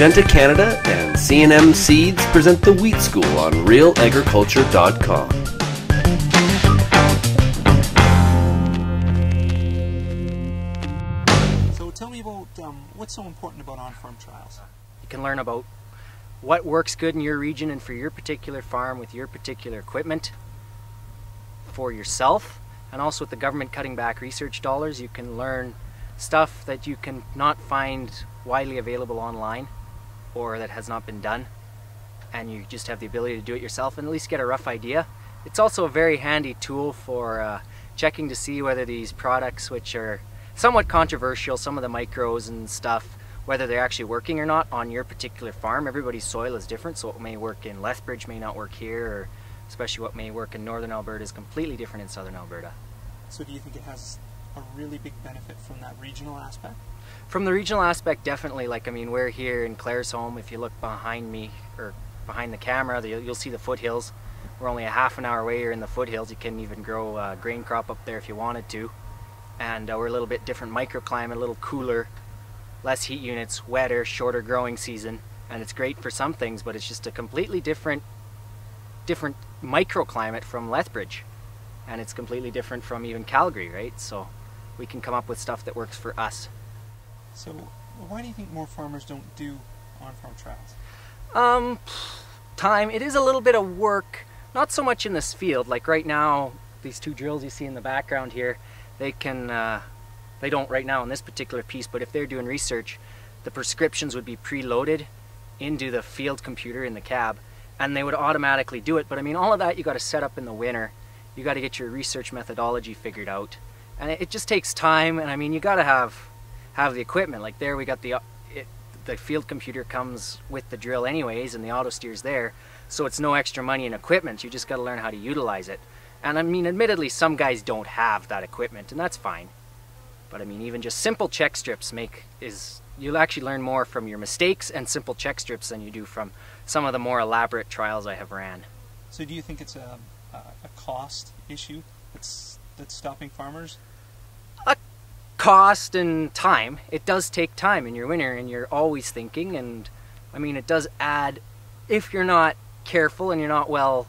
Syngenta Canada and C&M Seeds present the Wheat School on realagriculture.com. So tell me about um, what's so important about on-farm trials. You can learn about what works good in your region and for your particular farm with your particular equipment for yourself and also with the government cutting back research dollars you can learn stuff that you can not find widely available online or that has not been done and you just have the ability to do it yourself and at least get a rough idea. It's also a very handy tool for uh, checking to see whether these products which are somewhat controversial, some of the micros and stuff, whether they're actually working or not on your particular farm. Everybody's soil is different, so what may work in Lethbridge may not work here, or especially what may work in northern Alberta is completely different in southern Alberta. So do you think it has a really big benefit from that regional aspect? From the regional aspect, definitely. Like, I mean, we're here in Claresholm. If you look behind me, or behind the camera, you'll see the foothills. We're only a half an hour away here in the foothills. You can even grow a grain crop up there if you wanted to and uh, we're a little bit different microclimate, a little cooler, less heat units, wetter, shorter growing season, and it's great for some things, but it's just a completely different, different microclimate from Lethbridge, and it's completely different from even Calgary, right? So we can come up with stuff that works for us. So why do you think more farmers don't do on-farm trials? Um, time. It is a little bit of work, not so much in this field. Like right now, these two drills you see in the background here, they can, uh, they don't right now in this particular piece, but if they're doing research, the prescriptions would be preloaded into the field computer in the cab and they would automatically do it. But I mean, all of that you got to set up in the winter. You got to get your research methodology figured out. And it, it just takes time. And I mean, you got to have, have the equipment. Like there we got the, it, the field computer comes with the drill anyways and the auto steers there. So it's no extra money in equipment. You just got to learn how to utilize it. And I mean, admittedly, some guys don't have that equipment, and that's fine. But I mean, even just simple check strips make is you'll actually learn more from your mistakes and simple check strips than you do from some of the more elaborate trials I have ran. So, do you think it's a, a cost issue that's that's stopping farmers? Cost and time. It does take time in your winter, and you're always thinking. And I mean, it does add if you're not careful and you're not well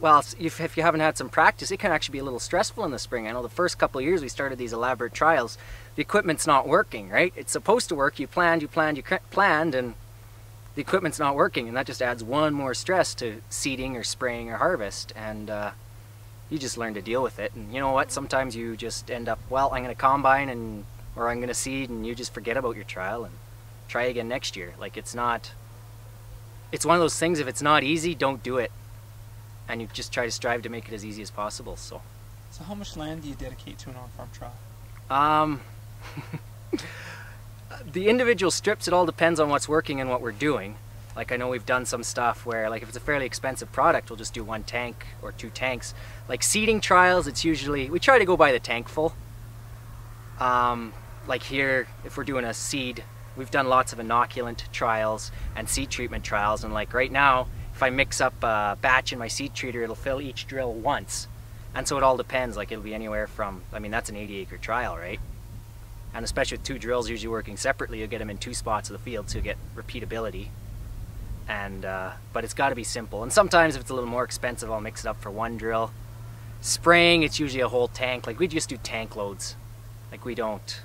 well, if, if you haven't had some practice, it can actually be a little stressful in the spring. I know the first couple years we started these elaborate trials, the equipment's not working, right? It's supposed to work. You planned, you planned, you planned, and the equipment's not working, and that just adds one more stress to seeding or spraying or harvest. And uh, you just learn to deal with it. And you know what? Sometimes you just end up, well, I'm going to combine and or I'm going to seed, and you just forget about your trial and try again next year. Like it's not. It's one of those things. If it's not easy, don't do it and you just try to strive to make it as easy as possible. So, so how much land do you dedicate to an on-farm trial? Um, the individual strips, it all depends on what's working and what we're doing. Like I know we've done some stuff where, like if it's a fairly expensive product, we'll just do one tank or two tanks. Like seeding trials, it's usually we try to go by the tank full. Um, like here, if we're doing a seed, we've done lots of inoculant trials and seed treatment trials, and like right now, if I mix up a batch in my seed treater, it'll fill each drill once. And so it all depends, like it'll be anywhere from, I mean, that's an 80 acre trial, right? And especially with two drills usually working separately, you'll get them in two spots of the field you get repeatability. And, uh, but it's got to be simple. And sometimes if it's a little more expensive, I'll mix it up for one drill. Spraying, it's usually a whole tank. Like we just do tank loads. Like we don't.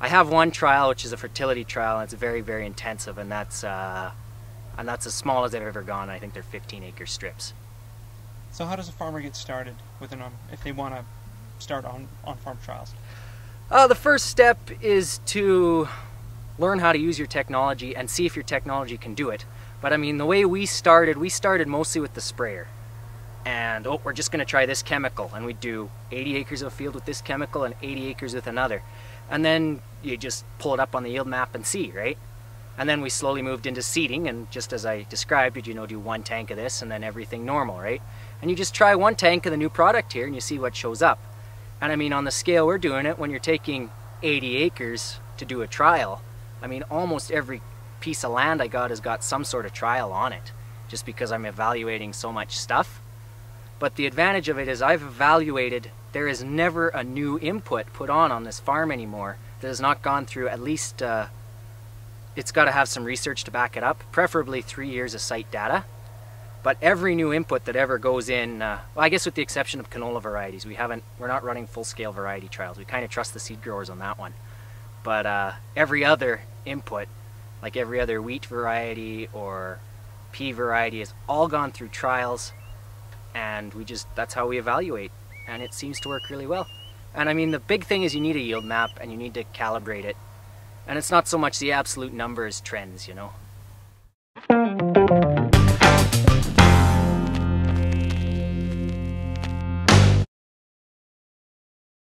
I have one trial, which is a fertility trial, and it's very, very intensive, and that's uh, and that's as small as they've ever gone. I think they're 15 acre strips. So how does a farmer get started with an um, if they want to start on on farm trials? Uh, the first step is to learn how to use your technology and see if your technology can do it. But I mean, the way we started, we started mostly with the sprayer. And oh, we're just going to try this chemical, and we do 80 acres of a field with this chemical and 80 acres with another. And then you just pull it up on the yield map and see, right? And then we slowly moved into seeding, and just as I described, you know, do one tank of this and then everything normal, right? And you just try one tank of the new product here and you see what shows up. And I mean, on the scale we're doing it, when you're taking 80 acres to do a trial, I mean, almost every piece of land I got has got some sort of trial on it, just because I'm evaluating so much stuff. But the advantage of it is I've evaluated, there is never a new input put on on this farm anymore that has not gone through at least uh, it's got to have some research to back it up, preferably three years of site data. But every new input that ever goes in, uh, well, I guess with the exception of canola varieties, we haven't, we're not running full-scale variety trials. We kind of trust the seed growers on that one. But uh, every other input, like every other wheat variety or pea variety, has all gone through trials, and we just that's how we evaluate, and it seems to work really well. And I mean, the big thing is you need a yield map and you need to calibrate it, and it's not so much the absolute numbers trends, you know.